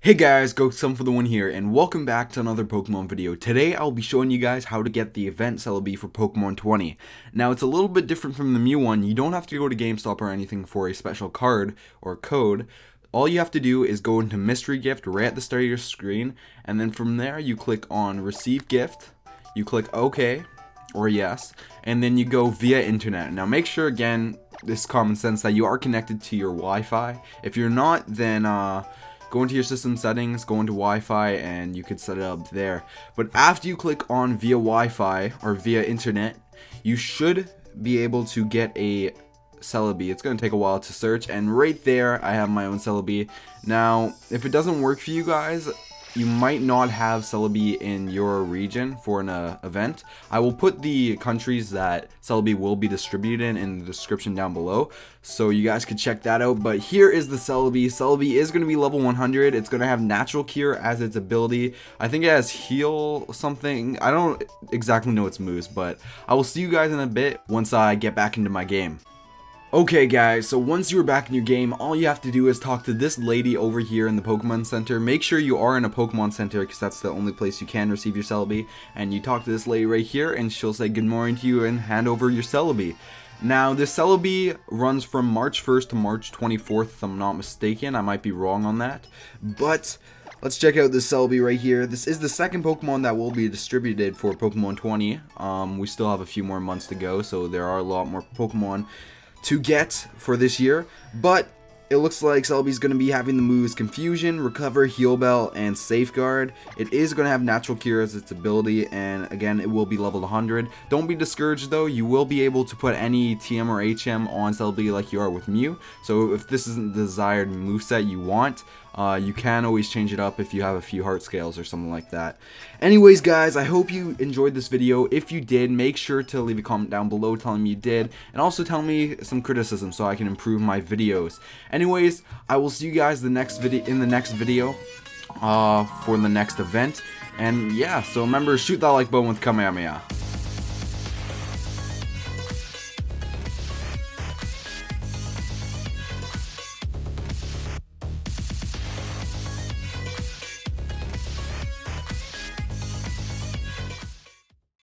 Hey guys, GokuSon for the one here, and welcome back to another Pokemon video. Today I'll be showing you guys how to get the event Celebi for Pokemon 20. Now it's a little bit different from the Mew one, you don't have to go to GameStop or anything for a special card or code. All you have to do is go into Mystery Gift right at the start of your screen, and then from there you click on Receive Gift, you click OK, or Yes, and then you go via Internet. Now make sure again, this common sense, that you are connected to your Wi-Fi. If you're not, then uh, go into your system settings, go into Wi-Fi, and you can set it up there. But after you click on via Wi-Fi or via internet, you should be able to get a Celebi. It's going to take a while to search, and right there, I have my own Celebi. Now, if it doesn't work for you guys, you might not have Celebi in your region for an uh, event. I will put the countries that Celebi will be distributed in in the description down below, so you guys could check that out. But here is the Celebi. Celebi is going to be level 100. It's going to have Natural Cure as its ability. I think it has Heal something. I don't exactly know its moves, but I will see you guys in a bit once I get back into my game. Okay guys, so once you are back in your game, all you have to do is talk to this lady over here in the Pokemon Center. Make sure you are in a Pokemon Center because that's the only place you can receive your Celebi. And you talk to this lady right here and she'll say good morning to you and hand over your Celebi. Now, this Celebi runs from March 1st to March 24th, if I'm not mistaken. I might be wrong on that. But let's check out this Celebi right here. This is the second Pokemon that will be distributed for Pokemon 20. Um, we still have a few more months to go, so there are a lot more Pokemon to get for this year, but it looks like Celebi's going to be having the moves Confusion, Recover, Heal Bell, and Safeguard. It is going to have Natural Cure as its ability, and again, it will be leveled 100. Don't be discouraged though, you will be able to put any TM or HM on Celebi like you are with Mew. So if this isn't the desired moveset you want, uh, you can always change it up if you have a few heart scales or something like that. Anyways, guys, I hope you enjoyed this video. If you did, make sure to leave a comment down below telling me you did, and also tell me some criticism so I can improve my videos. Anyways, I will see you guys the next video in the next video uh, for the next event. And yeah, so remember, shoot that like button with Kamehameha.